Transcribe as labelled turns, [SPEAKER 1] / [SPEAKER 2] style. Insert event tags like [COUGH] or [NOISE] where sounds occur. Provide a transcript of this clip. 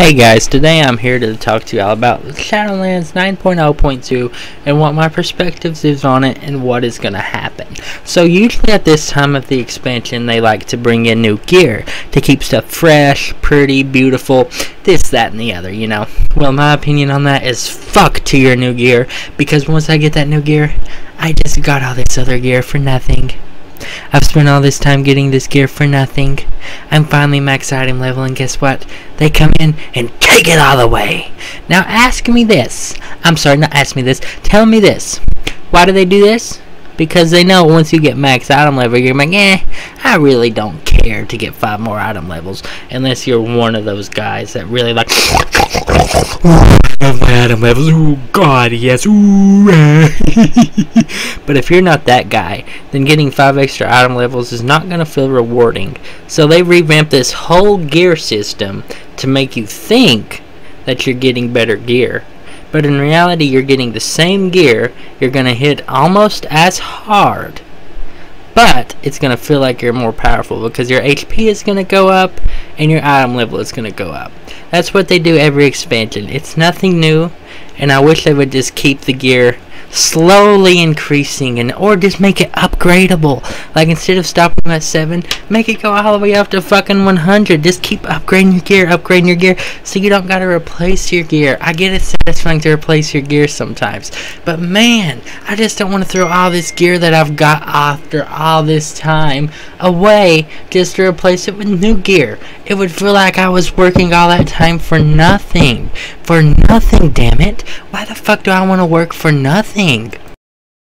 [SPEAKER 1] Hey guys, today I'm here to talk to y'all about Shadowlands 9.0.2 and what my perspectives is on it and what is going to happen. So usually at this time of the expansion they like to bring in new gear to keep stuff fresh, pretty, beautiful, this, that, and the other, you know. Well, my opinion on that is fuck to your new gear because once I get that new gear, I just got all this other gear for nothing. I've spent all this time getting this gear for nothing. I'm finally max item level and guess what? They come in and take it all away. Now ask me this. I'm sorry, not ask me this. Tell me this. Why do they do this? Because they know once you get max item level, you're like, eh, I really don't care to get five more item levels. Unless you're one of those guys that really like, my item levels. Oh God, yes. Ooh, [LAUGHS] but if you're not that guy, then getting five extra item levels is not gonna feel rewarding. So they revamped this whole gear system to make you think that you're getting better gear. But in reality, you're getting the same gear. You're gonna hit almost as hard but it's going to feel like you're more powerful because your HP is going to go up and your item level is going to go up. That's what they do every expansion. It's nothing new, and I wish they would just keep the gear slowly increasing and or just make it upgradable. Like instead of stopping at 7 make it go all the way up to fucking 100 just keep upgrading your gear upgrading your gear so you don't gotta replace your gear. I get it satisfying to replace your gear sometimes. But man I just don't want to throw all this gear that I've got after all this time away just to replace it with new gear. It would feel like I was working all that time for nothing for nothing damn it. Why the fuck do I want to work for nothing